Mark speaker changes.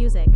Speaker 1: music.